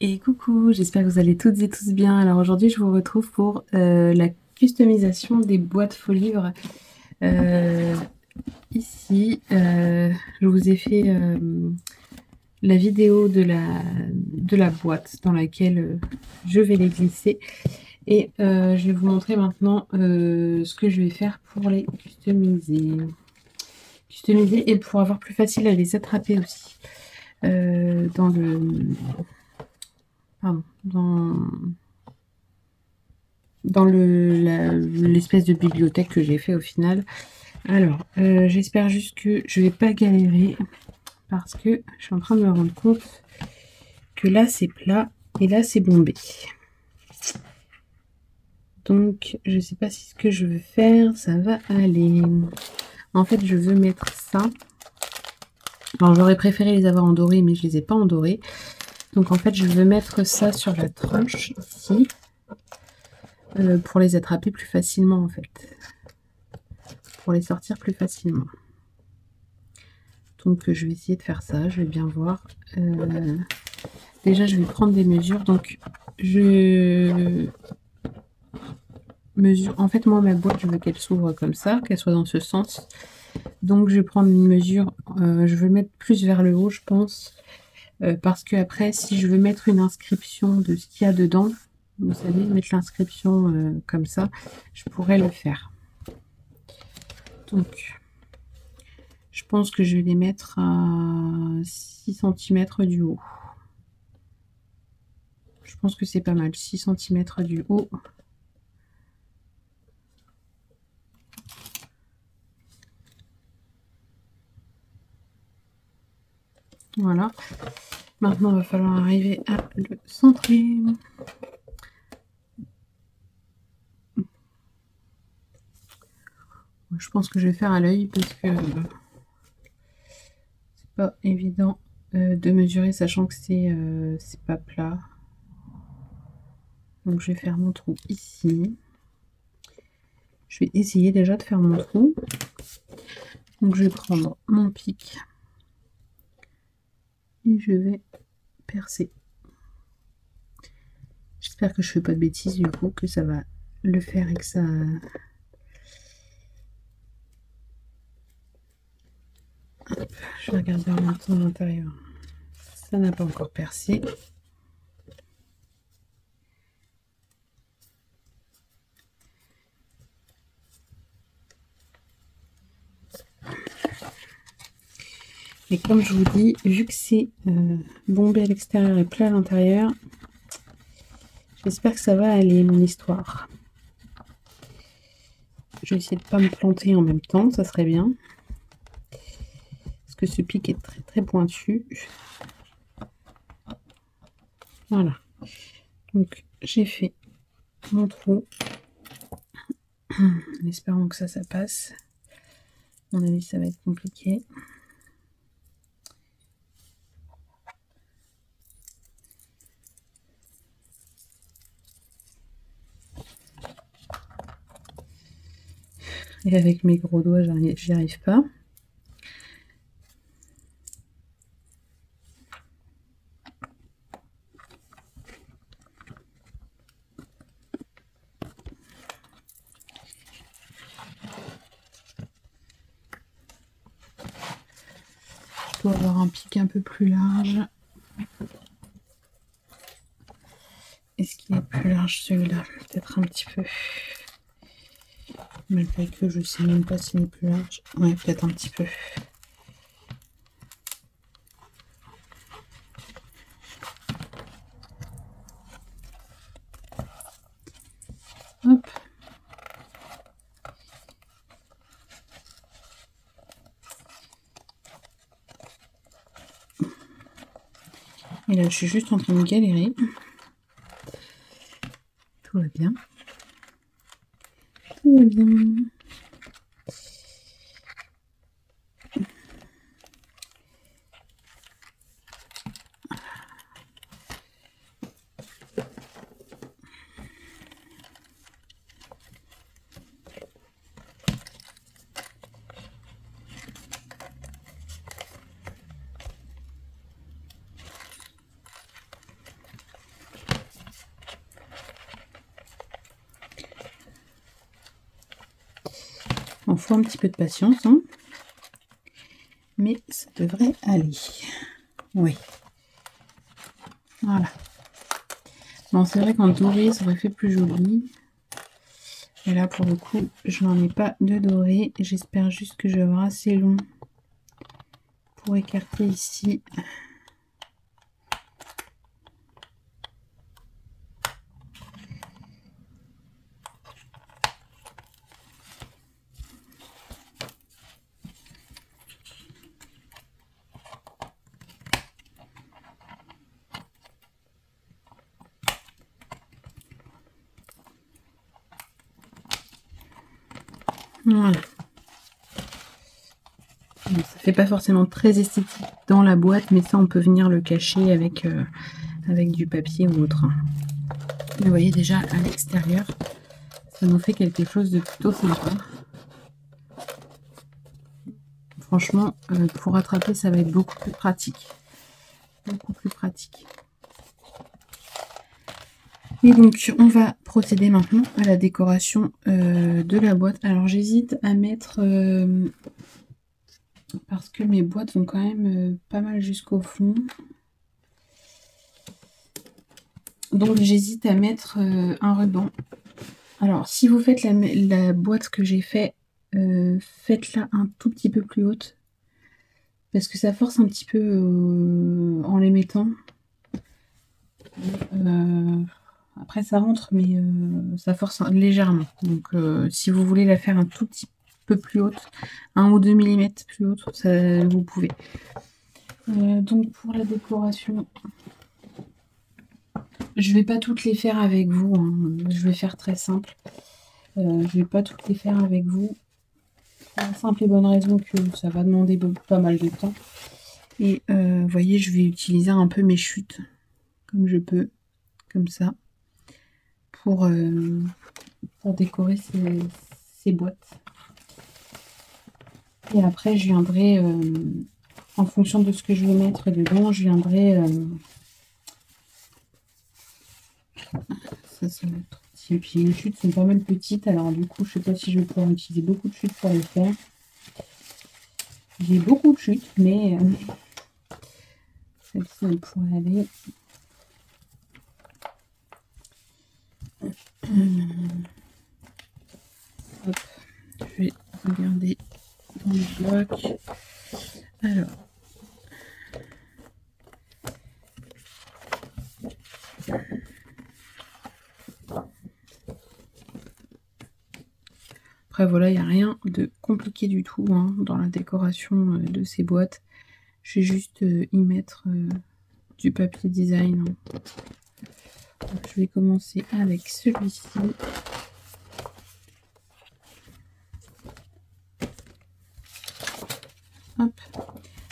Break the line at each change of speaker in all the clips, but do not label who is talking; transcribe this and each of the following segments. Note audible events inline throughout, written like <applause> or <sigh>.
Et coucou, j'espère que vous allez toutes et tous bien. Alors aujourd'hui, je vous retrouve pour euh, la customisation des boîtes faux livres. Euh, ici, euh, je vous ai fait la vidéo de la, de la boîte dans laquelle je vais les glisser. Et je vais vous montrer maintenant ce que je vais faire pour les customiser. Customiser et pour avoir plus facile à les attraper aussi. dans le dans, dans l'espèce de bibliothèque que j'ai fait au final. Alors, euh, j'espère juste que je vais pas galérer parce que je suis en train de me rendre compte que là c'est plat et là c'est bombé. Donc, je sais pas si ce que je veux faire, ça va aller. En fait, je veux mettre ça. Alors, j'aurais préféré les avoir en doré, mais je les ai pas en doré. Donc en fait, je veux mettre ça sur la tranche ici euh, pour les attraper plus facilement en fait. Pour les sortir plus facilement. Donc je vais essayer de faire ça, je vais bien voir. Euh, déjà, je vais prendre des mesures. Donc je mesure. En fait, moi, ma boîte, je veux qu'elle s'ouvre comme ça, qu'elle soit dans ce sens. Donc je vais prendre une mesure. Euh, je veux mettre plus vers le haut, je pense. Euh, parce que après, si je veux mettre une inscription de ce qu'il y a dedans, vous savez, mettre l'inscription euh, comme ça, je pourrais le faire. Donc, je pense que je vais les mettre à 6 cm du haut. Je pense que c'est pas mal, 6 cm du haut. Voilà. Maintenant, il va falloir arriver à le centrer. Je pense que je vais faire à l'œil parce que c'est pas évident euh, de mesurer sachant que c'est euh, pas plat. Donc je vais faire mon trou ici. Je vais essayer déjà de faire mon trou. Donc je vais prendre mon pic et je vais percer. J'espère que je fais pas de bêtises du coup, que ça va le faire et que ça... je regarder en même temps l'intérieur. Ça n'a pas encore percé. Et comme je vous dis, vu que c'est euh, bombé à l'extérieur et plat à l'intérieur, j'espère que ça va aller mon histoire. Je vais essayer de ne pas me planter en même temps, ça serait bien. Parce que ce pic est très très pointu. Voilà. Donc j'ai fait mon trou. En espérant que ça, ça passe. À mon avis, ça va être compliqué. Et avec mes gros doigts, j'y arrive pas. Dois avoir un pic un peu plus large. Est-ce qu'il est plus large celui-là? Peut-être un petit peu. Malgré que je sais même pas s'il est plus large. Ouais, peut-être un petit peu. Hop. Et là, je suis juste en train de galérer. Tout va bien bien. Faut un petit peu de patience, hein. mais ça devrait aller. Oui. Voilà. Bon, c'est vrai qu'en doré, ça aurait fait plus joli. Et là, pour le coup, je n'en ai pas de doré. J'espère juste que je vais avoir assez long pour écarter ici. Voilà. ça fait pas forcément très esthétique dans la boîte, mais ça on peut venir le cacher avec, euh, avec du papier ou autre. vous voyez déjà à l'extérieur, ça nous fait quelque chose de plutôt sympa. Franchement, euh, pour rattraper, ça va être beaucoup plus pratique. Beaucoup plus pratique. Et donc, on va procéder maintenant à la décoration euh, de la boîte. Alors, j'hésite à mettre... parce que mes boîtes vont quand même euh, pas mal jusqu'au fond. Donc, j'hésite à mettre un ruban. Alors, si vous faites la, la boîte que j'ai fait, faites-la un tout petit peu plus haute. Parce que ça force un petit peu en les mettant. Après, ça rentre, mais euh, ça force légèrement. Donc, euh, si vous voulez la faire un tout petit peu plus haute, 1 ou 2 mm plus haute, ça, vous pouvez. Euh, donc, pour la décoration, je vais pas toutes les faire avec vous. Hein. Je vais faire très simple. je vais pas toutes les faire avec vous. Pour la simple et bonne raison que ça va demander pas mal de temps. Et vous voyez, je vais utiliser un peu mes chutes, comme je peux, comme ça pour, euh, pour décorer ces, boîtes. Et après, je viendrai, euh, en fonction de ce que je vais mettre dedans, je viendrai... Euh, ça, va être... Et puis les chutes sont pas mal petites, alors du coup, je sais pas si je vais pouvoir utiliser beaucoup de chutes pour les faire. J'ai beaucoup de chutes, mais celle-ci, elle pourrait aller. Hop, je vais regarder Alors. Après voilà, il n'y a rien de compliqué du tout hein, dans la décoration euh, de ces boîtes. Je vais juste euh, y mettre euh, du papier design. Hein je vais commencer avec celui-ci.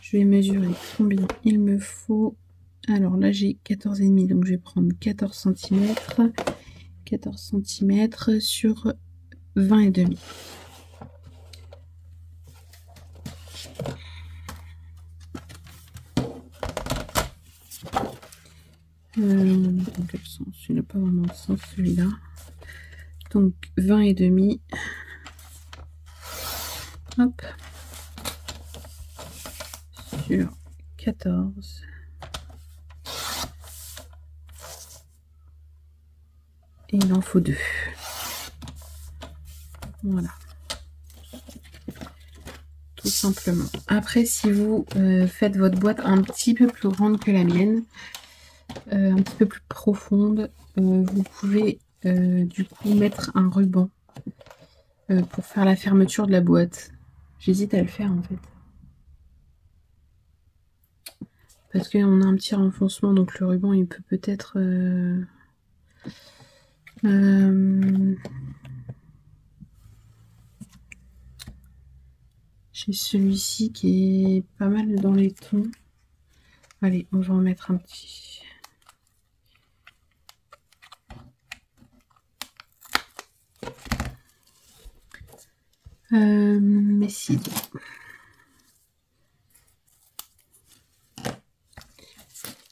Je vais mesurer combien il me faut. Alors là, j'ai 14,5, donc je vais prendre 14 cm. 14 cm sur 20,5. Euh, dans quel sens Il n'a pas vraiment de sens celui-là. Donc 20 et demi. Hop. Sur 14. Et il en faut deux. Voilà. Tout simplement. Après, si vous euh, faites votre boîte un petit peu plus grande que la mienne, euh, un petit peu plus profonde, euh, vous pouvez du coup mettre un ruban pour faire la fermeture de la boîte. J'hésite à le faire en fait. Parce qu'on a un petit renfoncement, donc le ruban il peut peut-être... J'ai celui-ci qui est pas mal dans les tons. Allez, on va en mettre un petit. Euh, mais si.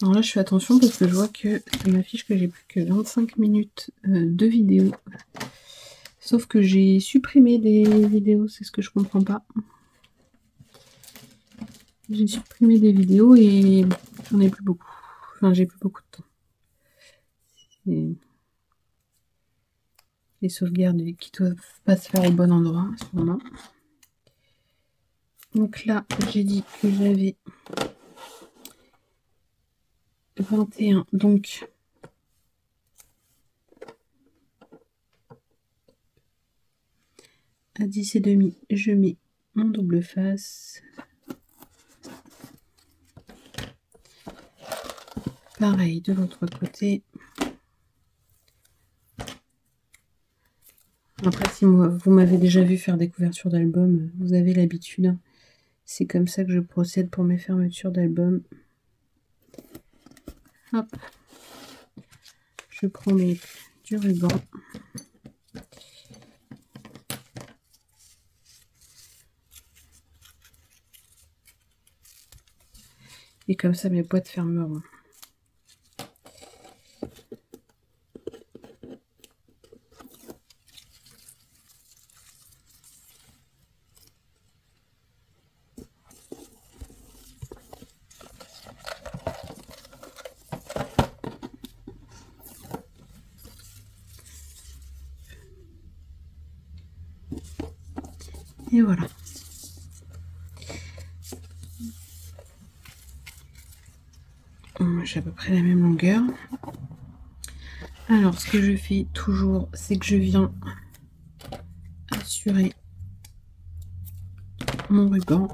Alors là, je fais attention parce que je vois que ça m'affiche que j'ai plus que 25 minutes euh, de vidéo Sauf que j'ai supprimé des vidéos, c'est ce que je comprends pas. J'ai supprimé des vidéos et j'en ai plus beaucoup. Enfin, j'ai plus beaucoup de temps. Les sauvegardes qui doivent pas se faire au bon endroit moment. Donc là, j'ai dit que j'avais 21. Donc, à 10 et demi, je mets mon double face. Pareil de l'autre côté. Après, si vous m'avez déjà vu faire des couvertures d'albums, vous avez l'habitude. C'est comme ça que je procède pour mes fermetures d'albums. Hop. Je prends du ruban. Et comme ça, mes boîtes fermeront. Et voilà. J'ai à peu près la même longueur. Alors, ce que je fais toujours, c'est que je viens assurer mon ruban.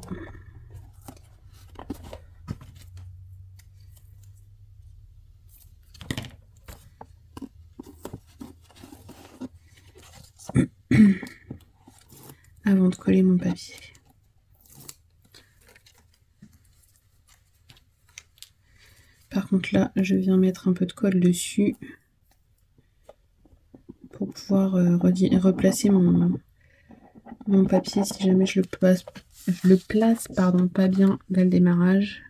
avant de coller mon Par contre là, je viens mettre un peu de colle dessus pour pouvoir euh, replacer mon, mon papier si jamais je le place, je le place pardon, pas bien dès le démarrage.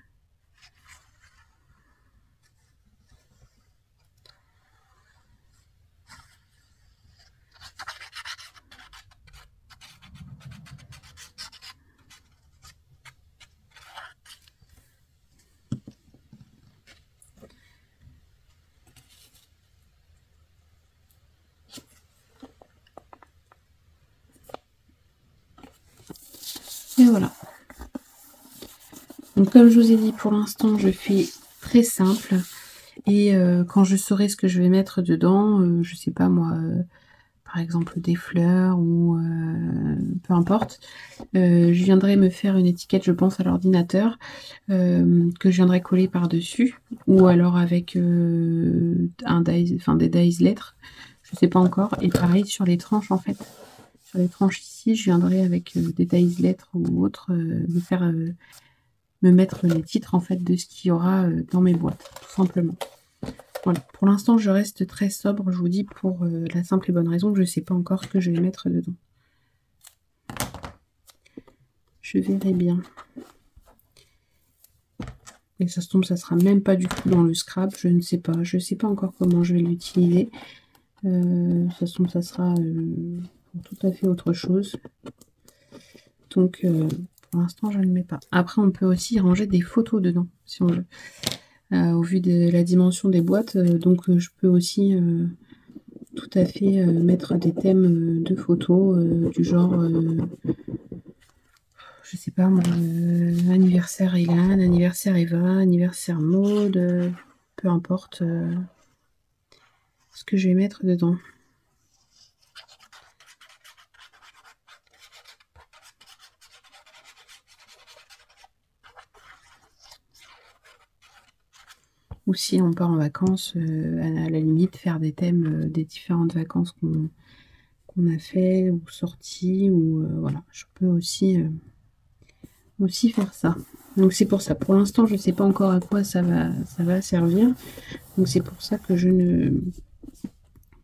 Et voilà. Donc comme je vous ai dit, pour l'instant, je fais très simple. Et euh, quand je saurai ce que je vais mettre dedans, euh, je sais pas moi, euh, par exemple des fleurs ou peu importe, je viendrai me faire une étiquette, je pense, à l'ordinateur, que je viendrai coller par-dessus, ou alors avec un enfin, des dies lettres, je sais pas encore. Et pareil sur les tranches en fait sur les tranches ici, je viendrai avec euh, des tailles lettres ou autres, euh, me faire euh, me mettre les titres en fait de ce qu'il y aura dans mes boîtes, tout simplement. Voilà, pour l'instant je reste très sobre, je vous dis, pour la simple et bonne raison que je ne sais pas encore ce que je vais mettre dedans. Je verrai bien. Et ça se tombe, ça sera même pas du tout dans le scrap, je ne sais pas. Je ne sais pas encore comment je vais l'utiliser. ça se tombe, ça sera tout à fait autre chose. Donc, euh, pour l'instant, je ne le mets pas. Après, on peut aussi ranger des photos dedans, si on veut. Euh, au vu de la dimension des boîtes, euh, donc je peux aussi tout à fait mettre des thèmes de photos du genre, je sais pas moi, anniversaire Ilan, anniversaire Eva, anniversaire mode, peu importe ce que je vais mettre dedans. Ou si on part en vacances, euh, à, la limite, faire des thèmes euh, des différentes vacances qu'on a fait ou sorties. Ou euh, voilà, je peux aussi, aussi faire ça. Donc c'est pour ça. Pour l'instant, je ne sais pas encore à quoi ça va, ça va servir. Donc c'est pour ça que je ne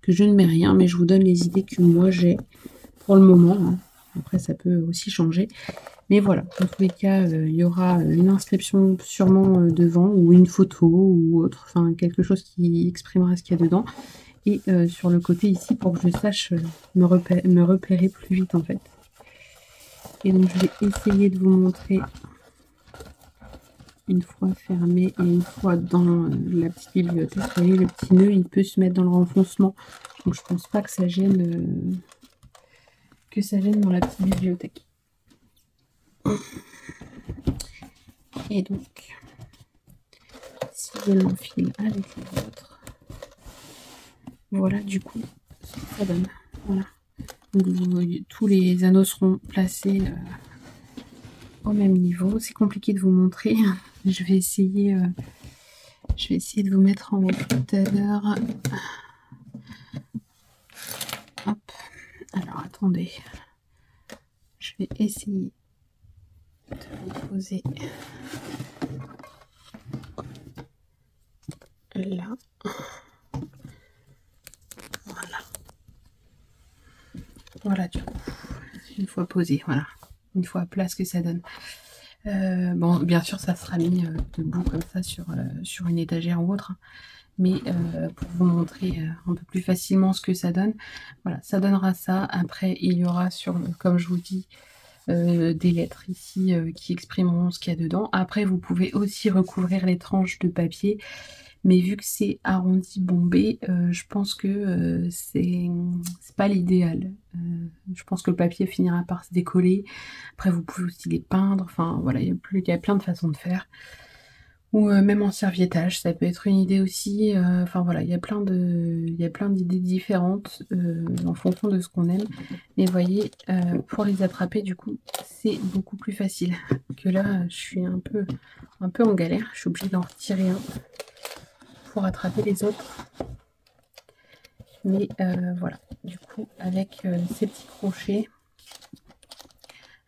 que je ne mets rien, mais je vous donne les idées que moi j'ai pour le moment. Hein. Après, ça peut aussi changer. Mais voilà, dans tous les cas, euh, il y aura une inscription sûrement euh, devant, ou une photo, ou autre, enfin quelque chose qui exprimera ce qu'il y a dedans. et sur le côté ici pour que je sache me, repérer plus vite en fait. Et donc je vais essayer de vous montrer une fois fermé et une fois dans la petite bibliothèque. Vous voyez, le petit nœud, il peut se mettre dans le renfoncement. Donc je pense pas que ça gêne, que ça gêne dans la petite bibliothèque. Et donc, si je l'enfile avec les autres, voilà du coup ça donne. Voilà. tous les anneaux seront placés euh, au même niveau. C'est compliqué de vous montrer. <laughs> Je vais essayer, euh, je vais essayer de vous mettre en hauteur. Hop. Alors attendez. Je vais essayer de vous poser là. Voilà. Voilà du coup. Une fois posé, voilà. Une fois à place que ça donne. Euh, bon, bien sûr, ça sera mis euh, debout comme ça sur, euh, sur une étagère ou autre. Hein. Mais pour vous montrer un peu plus facilement ce que ça donne, voilà, ça donnera ça. Après, il y aura sur, comme je vous dis, des lettres ici qui exprimeront ce qu'il y a dedans. Après, vous pouvez aussi recouvrir les tranches de papier mais vu que c'est arrondi bombé, euh, je pense que euh, c'est pas l'idéal. Euh, je pense que le papier finira par se décoller. Après, vous pouvez aussi les peindre. Enfin, voilà, il y, a plein de façons de faire. Ou même en serviettage, ça peut être une idée aussi. Enfin voilà, il y a plein de, il y a plein d'idées différentes en fonction de ce qu'on aime. Et voyez, pour les attraper, du coup, c'est beaucoup plus facile. <laughs> Que là, je suis un peu, un peu en galère. Je suis obligée d'en retirer un pour attraper les autres. Mais euh, voilà, du coup, avec euh, ces petits crochets,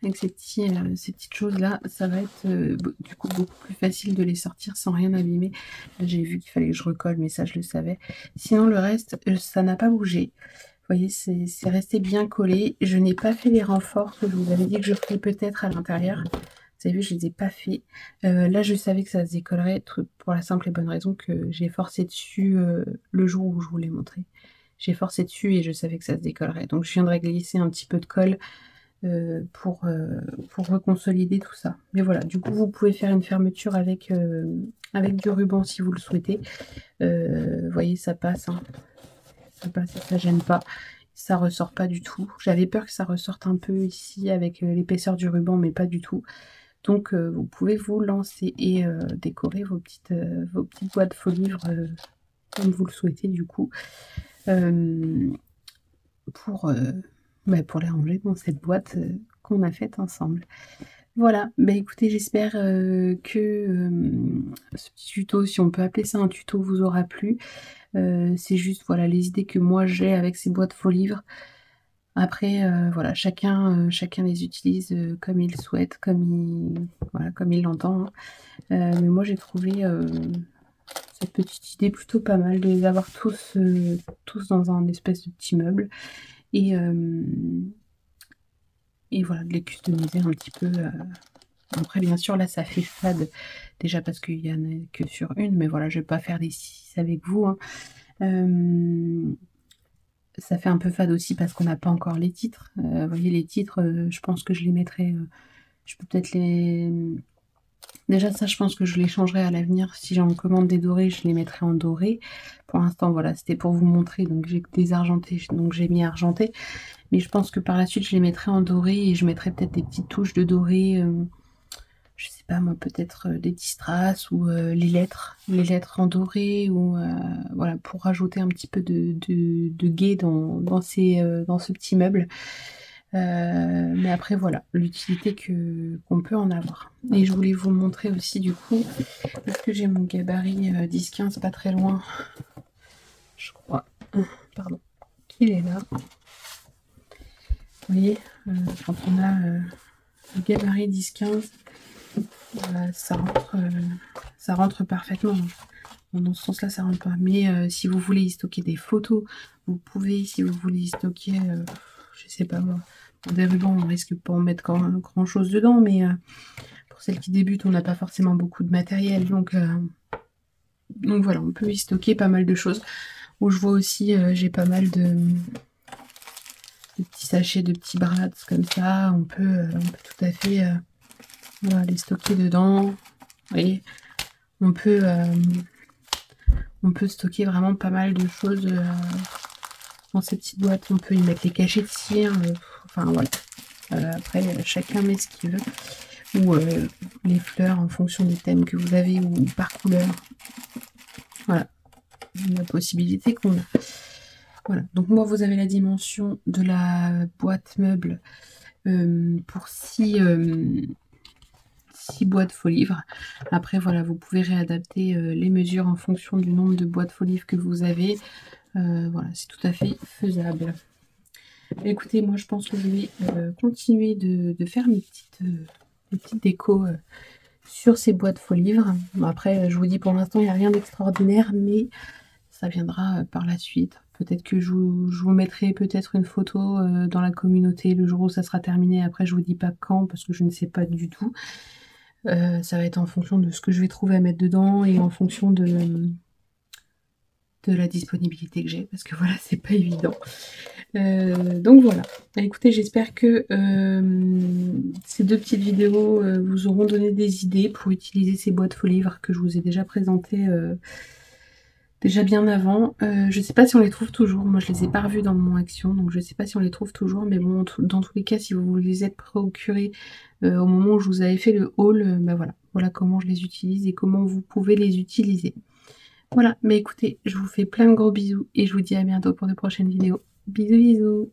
avec ces, petits, euh, petites choses-là, ça va être du coup beaucoup plus facile de les sortir sans rien abîmer. J'ai vu qu'il fallait que je recolle, mais ça, je le savais. Sinon, le reste, ça n'a pas bougé. Vous voyez, c'est resté bien collé. Je n'ai pas fait les renforts que je vous avais dit que je ferais peut-être à l'intérieur. Vous avez vu, je les ai pas fait. Euh, là, je savais que ça se décollerait pour la simple et bonne raison que j'ai forcé dessus euh, le jour où je vous l'ai montré. J'ai forcé dessus et je savais que ça se décollerait. Donc, je viendrai glisser un petit peu de colle euh, pour, pour reconsolider tout ça. Mais voilà, du coup, vous pouvez faire une fermeture avec, avec du ruban si vous le souhaitez. vous voyez, ça passe. Hein. Ça passe et ça gêne pas ça ressort pas du tout. J'avais peur que ça ressorte un peu ici avec l'épaisseur du ruban, mais pas du tout. Donc euh, vous pouvez vous lancer et euh, décorer vos petites, euh, vos petites boîtes faux livres comme vous le souhaitez du coup. pour, bah, pour les ranger dans cette boîte qu'on a faite ensemble. Voilà, bah écoutez, j'espère que ce petit tuto, si on peut appeler ça un tuto, vous aura plu. c'est juste voilà les idées que moi j'ai avec ces boîtes faux livres. Après, euh, voilà, chacun, euh, chacun les utilise euh, comme il souhaite, comme il, voilà, comme il l'entend. Hein. mais moi, j'ai trouvé cette petite idée plutôt pas mal de les avoir tous, tous dans un espèce de petit meuble. Et, et voilà, de les customiser un petit peu. Après, bien sûr, là, ça fait fade, déjà parce qu'il n'y en a que sur une, mais voilà, je vais pas faire des 6 avec vous. Hein ça fait un peu fade aussi parce qu'on n'a pas encore les titres. Euh, vous voyez, les titres, euh, je pense que je les mettrai. Euh, je peux peut-être les. Déjà, ça, je pense que je les changerai à l'avenir. Si j'en commande des dorés, je les mettrai en doré. Pour l'instant, voilà, c'était pour vous montrer. Donc, j'ai des argentés, donc j'ai mis argenté. Mais je pense que par la suite, je les mettrai en doré et je mettrai peut-être des petites touches de doré je sais pas moi, peut-être euh, des distraces ou euh, les lettres, les lettres en doré, ou euh, voilà, pour rajouter un petit peu de, de, gai dans, dans, ces, dans ce petit meuble. Mais après voilà, l'utilité qu'on peut en avoir. Et je voulais vous montrer aussi du coup, parce que j'ai mon gabarit 10-15 pas très loin, je crois, pardon, qu'il est là. Vous voyez, quand on a le gabarit 10-15, ça, rentre, euh, ça rentre parfaitement. dans ce sens-là, ça rentre pas. Mais euh, si vous voulez y stocker des photos, vous pouvez, si vous voulez y stocker, euh, je sais pas moi, des rubans, on risque pas en mettre grand, chose dedans, mais pour celles qui débutent, on n'a pas forcément beaucoup de matériel, donc, donc voilà, on peut y stocker pas mal de choses. Où je vois aussi, j'ai pas mal de, petits sachets, de petits brats comme ça. On peut, on peut tout à fait les stocker dedans. Vous voyez, on peut, on peut stocker vraiment pas mal de choses ces petites boîtes. On peut y mettre les cachets de cire. enfin voilà. après, chacun met ce qu'il veut ou euh, les fleurs en fonction des thèmes que vous avez ou par couleur. Voilà, la possibilité qu'on a. Voilà, donc moi vous avez la dimension de la boîte meuble euh, pour 6 boîtes faux livres. Après voilà, vous pouvez réadapter euh, les mesures en fonction du nombre de boîtes faux livres que vous avez. Voilà, c'est tout à fait faisable. Écoutez, moi je pense que je vais continuer de, faire mes petites petites décos euh, sur ces boîtes faux livres. après, je vous dis pour l'instant, il n'y a rien d'extraordinaire, mais ça viendra euh, par la suite. Peut-être que je vous, mettrai peut-être une photo euh, dans la communauté le jour où ça sera terminé. Après, je vous dis pas quand parce que je ne sais pas du tout. ça va être en fonction de ce que je vais trouver à mettre dedans et en fonction de, la disponibilité que j'ai parce que voilà, <laughs> c'est pas évident. Euh, donc voilà. Bah, écoutez, j'espère que euh, ces deux petites vidéos euh, vous auront donné des idées pour utiliser ces boîtes faux livres que je vous ai déjà présentées déjà bien avant. je sais pas si on les trouve toujours. Moi, je les ai pas revues dans mon action, donc je sais pas si on les trouve toujours. Mais bon, dans tous les cas, si vous les êtes procurés au moment où je vous avais fait le haul, ben voilà. Voilà comment je les utilise et comment vous pouvez les utiliser. Voilà, mais écoutez, je vous fais plein de gros bisous et je vous dis à bientôt pour de prochaines vidéos. Bisous bisous